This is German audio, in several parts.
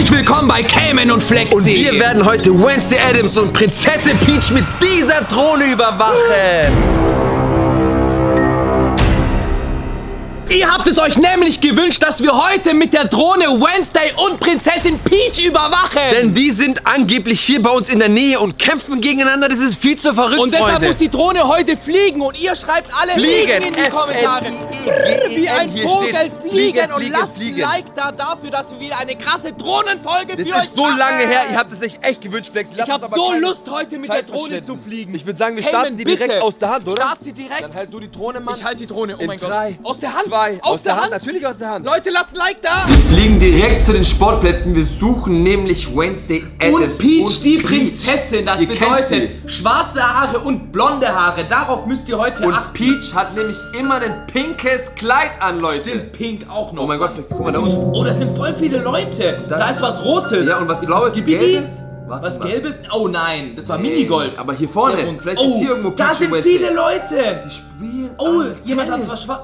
Herzlich willkommen bei Cayman und Flexi. Und wir werden heute Wednesday Adams und Prinzessin Peach mit dieser Drohne überwachen. Ihr habt es euch nämlich gewünscht, dass wir heute mit der Drohne Wednesday und Prinzessin Peach überwachen. Denn die sind angeblich hier bei uns in der Nähe und kämpfen gegeneinander. Das ist viel zu verrückt, Und deshalb Freunde. muss die Drohne heute fliegen und ihr schreibt alle Fliegen. in die Kommentare. Wie ein Vogel fliegen, und lasst ein Like da dafür, dass wir wieder eine krasse Drohnenfolge Das für euch ist so lange her. Ihr habt es euch echt gewünscht, Flex. Ich habe so Lust, heute mit der Drohne zu fliegen. Ich würde sagen, wir starten die direkt aus der Hand, oder? Start sie direkt. Dann halt du die Drohne, Mann. Ich halte die Drohne, oh In mein Gott. Aus der Hand. Zwei. Aus, der, Hand. Natürlich aus der Hand. Leute, lasst ein Like da. Wir fliegen direkt zu den Sportplätzen. Wir suchen nämlich Wednesday Adams. Und Peach, die Peach. Prinzessin, das Ihr kennt bedeutet schwarze Haare und blonde Haare. Darauf müsst ihr heute Und achten. Peach hat nämlich immer ein pinkes Kleid an, Leute. Stimmt, pink auch noch. Oh mein Gott, guck mal da unten. Oh, das sind voll viele Leute. Das- da ist was Rotes. Ja, und was Ist Blaues? Gelbes? Warte Was mal. Gelbes? Oh nein, das war Minigolf. Aber hier vorne, vielleicht oh, ist hier irgendwo da Peach sind und Wednesday. viele Leute. Die spielen. Oh, jemand hat Tennis. was schwarz.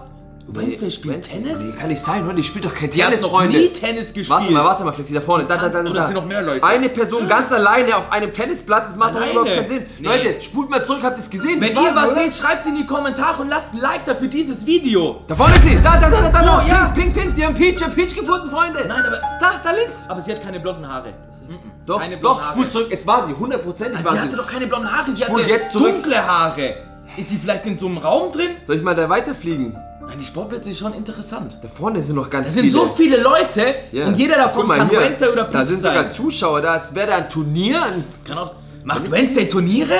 Wednesday spielt Wednesday- Tennis? Nee, kann nicht sein, oder? Die spielt doch kein Die Tennis, noch Freunde. nie Tennis gespielt. Warte mal, warte mal, Flexi, da vorne. Da, da, da, da. Da sind noch mehr Leute. Eine Person ganz alleine auf einem Tennisplatz, das macht doch überhaupt keinen Sinn. Nee. Leute, spult mal zurück, habt ihr es gesehen? Wenn Das ihr was oder? seht, schreibt es in die Kommentare und lasst ein Like da für dieses Video. Da vorne ist sie! Da, da, da, da, da! Oh, da. ja. Pink, pink, pink! Die haben Peach, haben Peach gefunden, Freunde! Nein, aber Da, da links! Aber sie hat keine blonden Haare. Mhm. Doch, keine doch, spult zurück. Es war sie, hundertprozentig Also war sie sie. hatte doch keine blonden Haare, sie Spul hatte jetzt zurück. dunkle Haare. Ist sie vielleicht in so einem Raum drin? Soll ich mal da weiterfliegen? Die Sportplätze sind schon interessant. Da vorne sind noch ganz Es sind viele. so viele Leute Ja. und jeder davon mal kann hier, Wednesday oder Da Peach sind sein. sogar Zuschauer da, als wäre da ein Turnier. Ein Kann auch, macht Wednesday Turniere?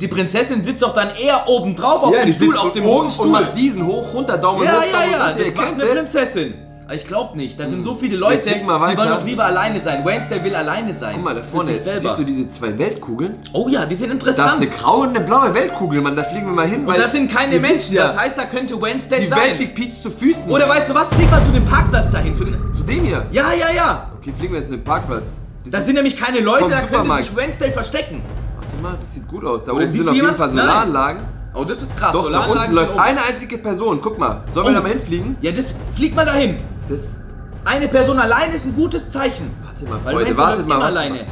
Die Prinzessin sitzt doch dann eher oben drauf auf ja, dem die Stuhl, auf dem hohen und Stuhl. macht diesen hoch, runter, Daumen Ja, hoch, ja, Daumen ja, runter. das macht eine. Prinzessin. Ich glaube nicht, da sind so viele Leute, die wollen doch lieber alleine sein. Wednesday will alleine sein. Guck mal, da vorne, sich selber. siehst du diese zwei Weltkugeln? Oh ja, die sind Da ist interessant. eine graue und eine blaue Weltkugel, Mann. Da fliegen wir mal hin. und das sind keine Menschen, ja, das heißt, da könnte Wednesday die sein. Welt liegt Peach zu Füßen. Oder weißt du was, flieg mal zu dem Parkplatz dahin. Zu den Zu dem hier? ja, ja, ja. Okay, fliegen wir jetzt in den Parkplatz. Das Da ist- sind nämlich keine Leute, da könnte sich Wednesday verstecken. Warte mal, das sieht gut aus. Da Oder oben sind auf jeden? Fall Nein. Solaranlagen. Oh, das ist krass. Doch, da unten sind läuft eine einzige Person. Guck mal, sollen wir Oh. da mal hinfliegen? Ja, das flieg mal dahin. Das. Eine Person allein ist ein gutes Zeichen. Warte mal, Weil Freunde, wartet mal. wartet alleine.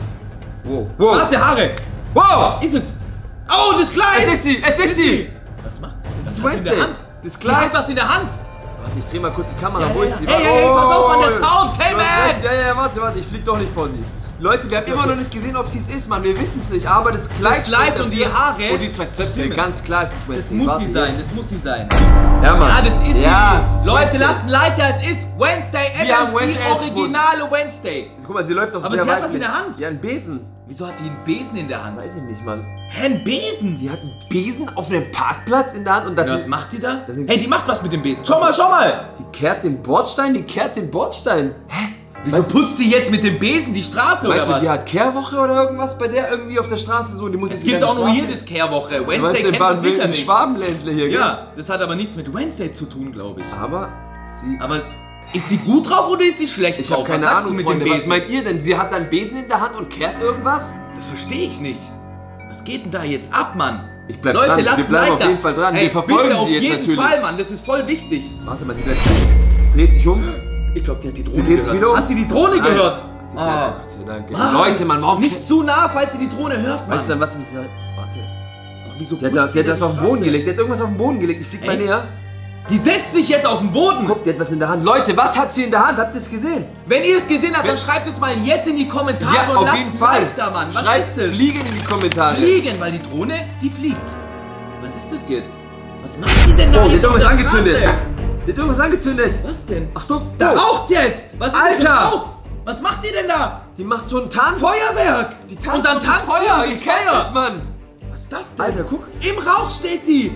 Wow, wow. Schwarze Haare. Wow! Ist es? Oh, das Kleid! Es ist sie, es ist sie! Was macht sie? Das Was ist sie Wednesday. Das Sie Kleid. hat was in der Hand. Ich dreh mal kurz die Kamera. Ja, Wo ja, ist sie? Hey, hey, hey, pass auf, Mann, der Zaun, Cayman! recht. Ja, ja, warte, warte, ich flieg doch nicht vor sie. Leute, wir haben immer noch nicht gesehen, ob sie es ist, Mann. Wir wissen es nicht, aber das Kleid, Das Kleid und die. Haare. Und die zwei Zöpfe, ganz klar ist es Das Wednesday. muss sie sein, das muss sie sein. Ja, Mann. Ja, das ist ja, das sie. Leute, lasst ein Like da, es ist Wednesday Adams, die originale Wednesday. Guck mal, sie läuft doch Aber sie hat was in der Hand. Ja, einen Besen. Wieso hat die einen Besen in der Hand? Weiß ich nicht, Mann. Hä, ein Besen? Die hat einen Besen auf einem Parkplatz in der Hand und das Ja, was macht die da? Hey, die macht was mit dem Besen. Schau mal, schau mal. die kehrt den Bordstein, die kehrt den Bordstein. Hä? Wieso putzt die jetzt mit dem Besen die Straße oder Meinst du, was? die hat Kehrwoche oder irgendwas bei der irgendwie auf der Straße so? Die muss Es gibt auch nur hier das Kehrwoche. Wednesday kennt das sicher nicht. Schwabenländle hier, gell? Ja, das hat aber nichts mit Wednesday zu tun, glaube ich. Aber sie... Aber ist sie gut drauf oder ist sie schlecht ich drauf? habe keine was Ahnung, du mit Freunde. dem Was Besen? meint ihr denn? Sie hat einen Besen in der Hand und kehrt irgendwas? Das verstehe ich nicht. Was geht denn da jetzt ab, Mann? Ich bleib Leute, dran. lasst Wir bleiben auf da. jeden Fall dran. Hey, Wir verfolgen bitte sie auf jetzt jeden natürlich. Fall, Mann. Das ist voll wichtig. Warte mal, sie dreht, dreht sich um. Ich glaube, die hat die Sie Drohne sich gehört. wieder um. Hat sie die Drohne Nein. gehört? Sie Ah. Gott sei Dank. Mann. Leute, man, warum Nicht zu nah, falls sie die Drohne hört, Mann. Weißt du, was sagt? Warte. wieso Der hat, das- der hat das auf den Boden gelegt. Der hat irgendwas auf den Boden gelegt. Ich flieg mal näher. Die setzt sich jetzt auf den Boden. Guck, der hat was in der Hand. Leute, was hat sie in der Hand? Habt ihr es gesehen? Wenn ihr es gesehen habt, dann Wenn- schreibt es mal jetzt in die Kommentare Ja, und auf lasst jeden Fall. Da, Mann. Was Schreibt ist das? Fliegen in die Kommentare. Fliegen, weil die Drohne, die fliegt. Was ist das jetzt? Was macht die denn da Oh, die hat jetzt irgendwas angezündet. Die hat irgendwas angezündet. Was denn? Achtung. Da oh, raucht's jetzt! Was ist denn Alter! Rauch? Was macht die denn da? Die macht so einen Tanz. Feuerwerk! Die tanzt Und dann tanzt Feuer. kenn Feuer. das, Mann. Was ist das denn? Alter, guck. Im Rauch steht die!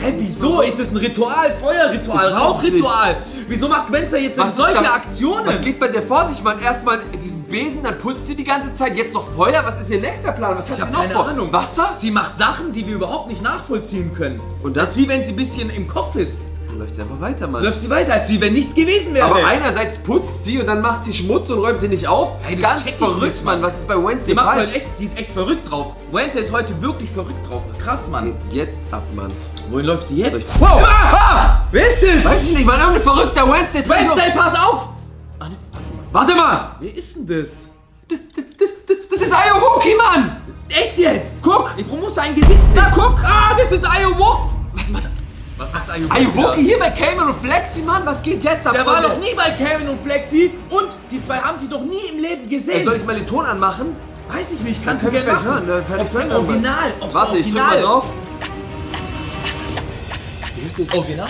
Hä, wieso? Ist das ein Ritual? Feuerritual? Rauchritual? Wieso macht Wenzel jetzt Was ist solche da- Aktionen? Was geht bei der vor sich, Mann? Erstmal diesen Besen, dann putzt sie die ganze Zeit. Jetzt noch Feuer. Was ist ihr nächster Plan? Was hat Ich sie habe noch keine vor? Ahnung. Wasser? Sie macht Sachen, die wir überhaupt nicht nachvollziehen können. Und das- Als wie wenn sie ein bisschen im Kopf ist. Dann läuft sie einfach weiter, So Mann. läuft sie weiter, als wie wenn nichts gewesen wäre. Aber einerseits putzt sie und dann macht sie Schmutz und räumt den nicht auf. Hey, das Ganz verrückt, nicht, Mann. Was ist bei Wednesday macht falsch? heute echt, die ist echt verrückt drauf. Wednesday ist heute wirklich verrückt drauf. Krass, Mann. Geht jetzt ab, Mann. Wohin läuft die jetzt? Wow! Ah, ah, wer ist das? Weiß ich nicht, Mann. Irgendein verrückter Wednesday. Wednesday, pass auf! Ah, ne? Warte mal! Wer ist denn das? Das ist Ayahuki, Mann! Echt jetzt? Guck! Ich muss sein Gesicht sehen. Da guck! Ah, das ist Ayahuasca! Was macht Was macht Ayahuasca? Ayahuki hier bei Cayman und Flexi, Mann? Was geht jetzt ab? Der war noch nie bei Kevin und Flexi und die zwei haben sich noch nie im Leben Ey, gesehen. soll ich mal den Ton anmachen? Weiß ich nicht, kannst du gerne machen. hören, ne? Ob's hören original, ob's Warte, ich drück mal drauf. Original.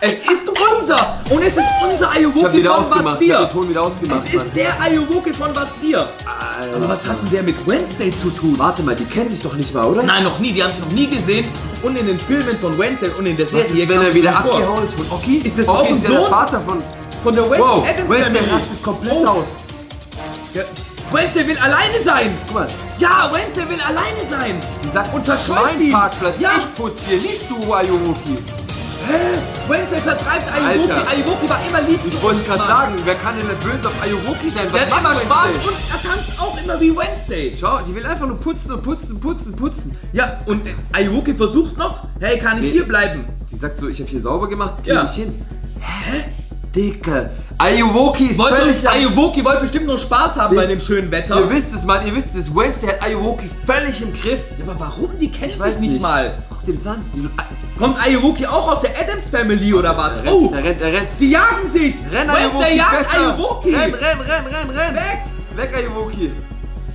Es ist unser und es ist unser Ich Ayahuasca von was ausgemacht. Ich hab den wir. Ton wieder ausgemacht, Es ist der Ayahuasca von was wir. Alter. Aber was hat denn der mit Wednesday zu tun? Warte mal, die kennen sich doch nicht mal, oder? Nein, noch nie. Die haben sich noch nie gesehen. Und in den Filmen von Wednesday und in der Serie Was ist, wenn er wieder vor. abgehauen ist von Oki? Ist das Oki auch ein ist ja der? Vater von... Von der Wed Wow, Adams Wednesday rastet komplett Oh, aus. ja. Wednesday will alleine sein. Guck mal, Ja, Wednesday will alleine sein. die sagt, Und verscheucht ihn. Parkplatz. Ja. Ich putz hier, nicht du, Ayahuki. Hä? Wednesday vertreibt. Alter. Ayahuasca war immer lieb. Ich wollte gerade sagen, wer kann denn nicht böse auf Ayahuki sein? Der hat immer Spaß und er tanzt auch immer wie Wednesday. Schau, die will einfach nur putzen und putzen, putzen, putzen. Ja, und Ayahuasca versucht noch, hey, kann ich Nee. hier bleiben? Die sagt so, ich habe hier sauber gemacht, krieg Ja. ich hin. Hä? Dicke. Ayahuki ist Wollte, völlig am- Ayahuasca wollte bestimmt nur Spaß haben Nee. bei dem schönen Wetter. Ihr wisst es, Mann, ihr wisst es. Wednesday hat Ayahuki völlig im Griff. Ja, aber warum? Die kennen Ich sich weiß nicht, mal. Guck dir das an. Die, Kommt Ayahuasca auch aus der Adams Family oder was? er rennt, Oh, er rennt, er rennt. die jagen sich. Renn, Wednesday Ayahuki, jagt besser. Ayahuasca. Renn, renn, renn, renn, renn. Weg. Weg, Ayahuki.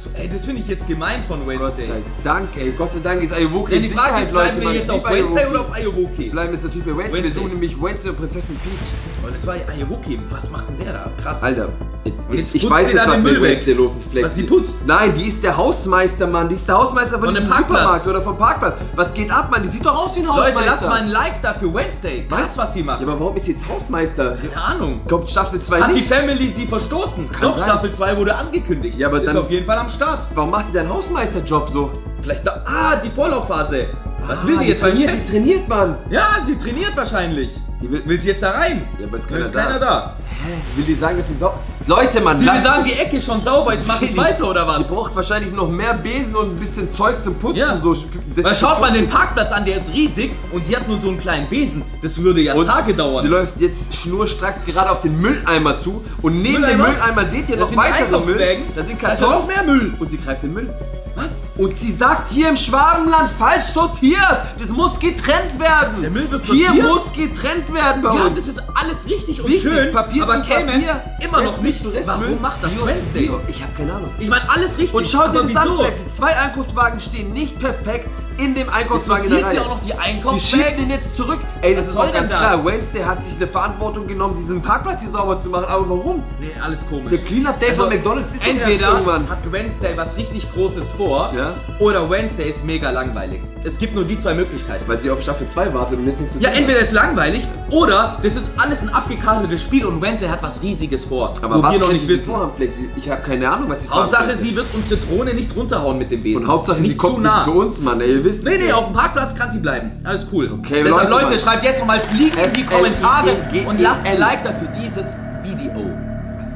So, Ey, das finde ich jetzt gemein von Gott Wednesday. sei Dank, ey. Gott sei Dank ist Ja, in die Frage Sicherheit, ist, bleiben wir jetzt auf Wednesday oder auf Ayahuasca? Wir bleiben jetzt natürlich bei Wednesday. Wir suchen nämlich Wednesday und Prinzessin Peach. Und es war Ayahuasca. Was macht denn der da? Krass. Alter, jetzt, jetzt, ich weiß jetzt, was mit. Wednesday los ist, Flex. Was sie putzt? Nein, die ist der Hausmeister, Mann. Die ist der Hausmeister von, Von diesem. Supermarkt oder vom Parkplatz. Was geht ab, Mann? Die sieht doch aus wie ein Hausmeister. Leute, lasst mal ein Like da für Wednesday. Krass, was sie macht. Ja, aber warum ist sie jetzt Hausmeister? Keine Ahnung. Kommt Staffel 2 Hat die nicht? Family sie verstoßen? Doch, sein. Staffel 2 wurde angekündigt. Ja, aber ist dann auf jeden Fall am Start. Warum macht die deinen Hausmeisterjob so? Vielleicht da. Ah, die Vorlaufphase. Was Ah, will die jetzt beim trainiert, Chef? Die trainiert, Mann. Ja, sie trainiert wahrscheinlich. Die will- will sie jetzt da rein? Ja, aber ist Da keiner ist keiner da. da. Hä? Will die sagen, dass sie sau... Leute, Mann, Sie sagen, die Ecke ist schon sauber, jetzt mache ich weiter oder was? Die braucht wahrscheinlich noch mehr Besen und ein bisschen Zeug zum Putzen. Ja. So, das Weil schaut mal den Parkplatz an, der ist riesig und sie hat nur so einen kleinen Besen. Das würde ja Und Tage Sie dauern. läuft jetzt schnurstracks gerade auf den Mülleimer zu und neben Mülleimer? dem Mülleimer seht ihr Da noch weitere Müll. Da sind Da ist ja Kartons. noch mehr Müll. Und sie greift den Müll. Was? Und sie sagt hier im Schwabenland falsch sortiert. Das muss getrennt werden. Der Müll wird Hier sortiert? muss getrennt werden bei Ja, uns. das ist alles richtig und Wichtig, schön, Papier aber Cayman Papier, immer noch Rest nicht. zu Restmüll. Warum macht das Bio- Wednesday? Bio- Ich habe keine Ahnung. Ich meine, alles richtig. Und schau dir das an? Flexi. Zwei Einkaufswagen stehen nicht perfekt in dem Einkaufswagen in der Reihe. auch noch die Die schiebt Einkaufswägen. den jetzt zurück. Ey, das Was ist doch ganz denn klar. das? Wednesday hat sich eine Verantwortung genommen, diesen Parkplatz hier sauber zu machen. Aber warum? Nee, alles komisch. Der Cleanup Day von McDonald's ist entweder irgendwann. hat Wednesday was richtig Großes vor Ja. Oder Wednesday ist mega langweilig. Es gibt nur die zwei Möglichkeiten. Weil sie auf Staffel 2 wartet und jetzt nichts zu Ja, tun entweder ist langweilig oder das ist alles ein abgekartetes Spiel und Wednesday hat was Riesiges vor. Aber was wir noch nicht wissen. vorhaben, Flexi? Ich habe keine Ahnung, was sie Hauptsache, vorhaben sie wird unsere Drohne nicht runterhauen mit dem Besen. Und Hauptsache, nicht sie kommt zu nah. nicht zu uns, Mann. Ey, ihr wisst Nee, es nee, ja. auf dem Parkplatz kann sie bleiben. Alles cool. Okay, Deshalb, Leute, Leute, schreibt jetzt nochmal fliegen in die Kommentare G E und lasst ein. Like dafür dieses Video.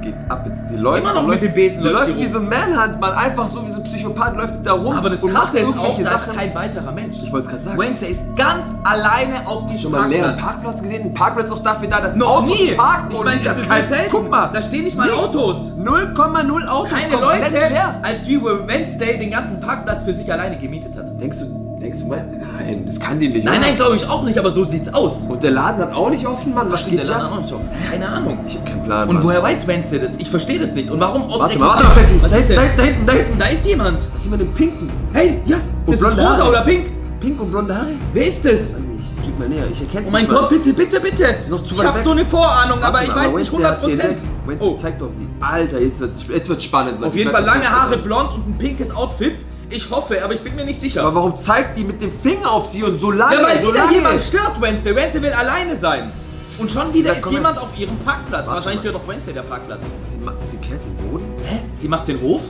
Geht ab jetzt? Die läuft Immer noch läuft- mit dem Besen Die läuft läuft die wie so ein Manhunt, Mann. Einfach so wie so ein Psychopath läuft die da rum. Aber das und Krasse ist auch, irgendwelche da ist Sachen. kein weiterer Mensch. Ich wollt's grad sagen. Wednesday ist ganz alleine auf diesem Schon mal einen leeren Parkplatz. Gesehen? Ein Parkplatz ist auch dafür da, dass Noch Autos nie. parken. Ich meine, nicht, das dass ist kein- selten. Guck mal, da stehen nicht mal Nichts. Autos. 0,0 Autos. Keine Leute, leer. als wie Wednesday den ganzen Parkplatz für sich alleine gemietet hat. Denkst du, denkst du mal? Nein, das kann die nicht. Nein, oder? nein, glaube ich auch nicht, aber so sieht's aus. Und der Laden hat auch nicht offen, Mann. Was Stimmt, geht der Laden ab? auch nicht auf. Keine Ahnung. Ich hab keinen Plan, Und Mann. woher weiß Wednesday das? Ich verstehe das nicht. Und warum Warte ausgerechnet... mal, warte mal, Flexi. Was Da da hinten, da hinten, da hinten. Da ist jemand. Da ist jemand im Pinken. Hey, ja, Und das ist rosa Haare. oder pink. Pink und blonde Haare? Wer ist das? Weiß nicht, ich flieg mal näher. Ich erkenne Oh mein Gott, bitte, bitte, bitte. Ich habe so eine Vorahnung, aber ich weiß nicht 100%. Wednesday Oh, zeigt auf sie. Alter, jetzt wird's, jetzt wird's spannend. Auf jeden Fall lange Haare, blond und ein pinkes Outfit. Ich hoffe, aber ich bin mir nicht sicher. Aber warum zeigt die mit dem Finger auf sie und so lange? Ja, weil so wieder lange? jemand stört Wednesday. Wednesday will alleine sein. Und schon wieder ist jemand auf ihrem Parkplatz. Warte Wahrscheinlich mal. gehört auch Wednesday der Parkplatz. Sie, sie kehrt den Boden? Hä? Sie macht den Hof?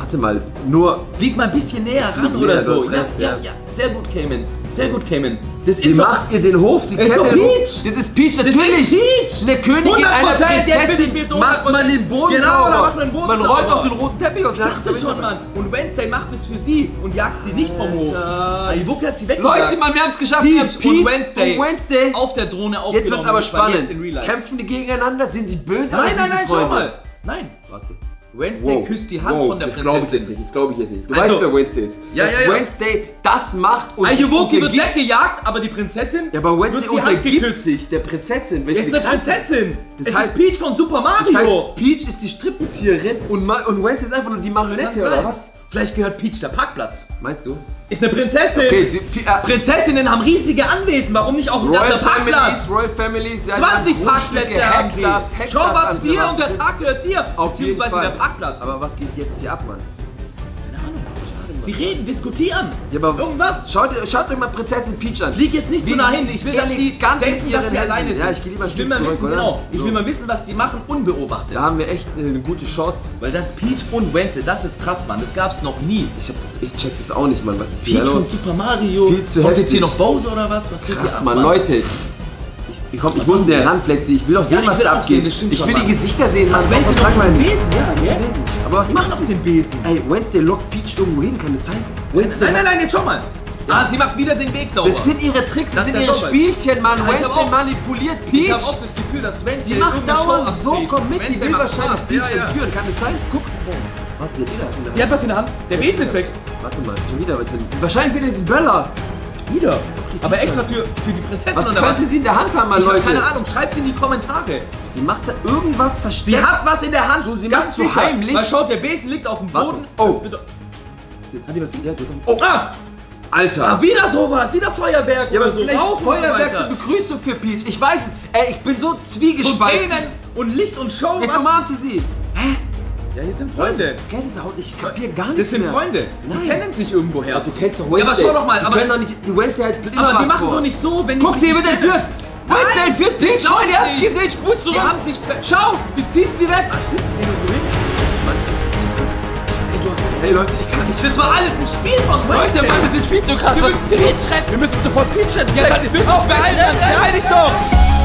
Warte mal, nur. Flieg mal ein bisschen näher ran oder du so. Ja, recht, ja, ja. ja. Sehr gut, Cayman. Sehr gut, Cayman. Das Sie ist doch... macht ihr den Hof, sie doch den Hof. Peach. Das ist Peach, Das natürlich. ist Peach. Eine Königin, einer 100%, jetzt bin ich Prinzessin, macht 100%. man den Boden Genau, sauber. macht man den Boden Man rollt sauber. auch den roten Teppich aus. Ich dachte schon, Mann. Und Wednesday macht es für sie und jagt sie nicht vom Hof. Ibuka hat sie weggejagt. Leute, Mann, wir haben es geschafft. Peach haben's- und Wednesday. und Wednesday. auf der Drohne aufgenommen. Jetzt wird's aber Das spannend. Kämpfen die gegeneinander? Sind sie böse? Nein, nein, nein, schau mal. Nein. Warte. Wednesday küsst die Hand wow, von der das glaube ich Prinzessin. jetzt nicht. Das glaube ich jetzt nicht. Du Also- weißt, wer Wednesday ist. Ja, ja, ja. Wednesday das macht und Ayuwoki wird weggejagt, aber die Prinzessin Ja, aber Wednesday wird die Hand untergibt geküsst. sich der Prinzessin. Er ist eine Prinzessin. Das es heißt- Peach von Super Das Mario. heißt, Peach ist die Strippenzieherin und, Ma und Wednesday ist einfach nur die Marionette, oder was? Vielleicht gehört Peach der Parkplatz. Meinst du? Ist eine Prinzessin. Okay, sie, äh, Prinzessinnen haben riesige Anwesen. Warum nicht auch ein ganzer Parkplatz? Royal Families, ja, 20 die haben Parkplätze haben die. Schau, was wir und der Tag gehört dir. Auf Beziehungsweise der Parkplatz. Aber was geht jetzt hier ab, Mann? Die reden, diskutieren. Ja, aber Irgendwas. Schaut, schaut euch mal Prinzessin Peach an. Flieg jetzt nicht zu nah hin. Ich will, dass die elegant denken, dass sie alleine sind. Ja, ich gehe lieber ein ich will Stück mal zurück, wissen, oder? genau. Ich So. will mal wissen, was die machen, unbeobachtet. Da haben wir echt eine gute Chance. Weil das Peach und Wednesday, das ist krass, Mann. Das gab's noch nie. Ich, hab das, ich check das auch nicht, Mann. Was ist hier Peach von los? Super Mario. Viel zu Kommt jetzt hier heftig. noch Bowser oder was? Was geht hier Krass, ab, Mann. Leute. Ich, ich, komm, ich muss näher ran, Flexi. Ich will doch sehen, ich was da abgeht. sehen, ich will die. Gesichter sehen, Mann. Wednesday auf den? Besen, ja, gell? Aber was macht auf den Besen. Ey, Wednesday lockt Peach irgendwo hin, kann das sein? Nein, nein, nein, jetzt schau mal. Ah, sie macht wieder den Weg sauber. Das sind ihre Tricks, das, Das sind der ihre. Spielchen, Mann. Ja, ich hab Wednesday auch- manipuliert ich Peach. habe auch das Gefühl, dass Wednesday Die macht dauernd so, komm mit, die Wednesday will wahrscheinlich. Peach Ja, ja. entführen, kann das sein? Guck. Warte, die hat was in der Hand. Der Besen ist weg. Warte mal, schon wieder was hin. Wahrscheinlich wieder diesen Böller. Wieder. Aber extra für, für die Prinzessin Was oder was? sie in der Hand haben, Mann, Ich Leute? keine Ahnung. Schreibt in die Kommentare. Sie macht da irgendwas versteckt. Sie hat was in der Hand. So, sie Ganz macht so heimlich. Weil schaut, der Besen liegt auf dem. Boden. Oh. Jetzt hat die was ja, Oh, ah! Alter. Ah, wieder sowas. Wieder Feuerwerk ja, aber so. und Feuerwerk zur. Begrüßung für Peach. Ich weiß es. Ey, ich bin so zwiegespalten. Fontänen und Licht und Show. Jetzt was? umarmte sie. Ja, hier sind Freunde. Gänsehaut, ich kapier gar nichts Das sind mehr. Freunde. Die Nein. kennen sich irgendwoher. Ja, du kennst doch Ja, aber Wednesday. schau doch mal, Die aber- können doch nicht, die Wednesday hat immer Aber was die machen vor. doch nicht so, wenn Guck, die sie wird entführt. Wednesday entführt Peach. glaub Freunde, ihr habt's gesehen. Spur Die zurück. haben sich... Schau, sie zieht sie weg. Stimmt. Hey, Leute, ich kann nicht. Das war alles ein Spiel von Leute, Wednesday. Mann, das ist viel zu krass. Wir Was müssen? Peach retten. Wir müssen sofort Peach retten. Ja, bis auf, Flexi, beeil dich doch.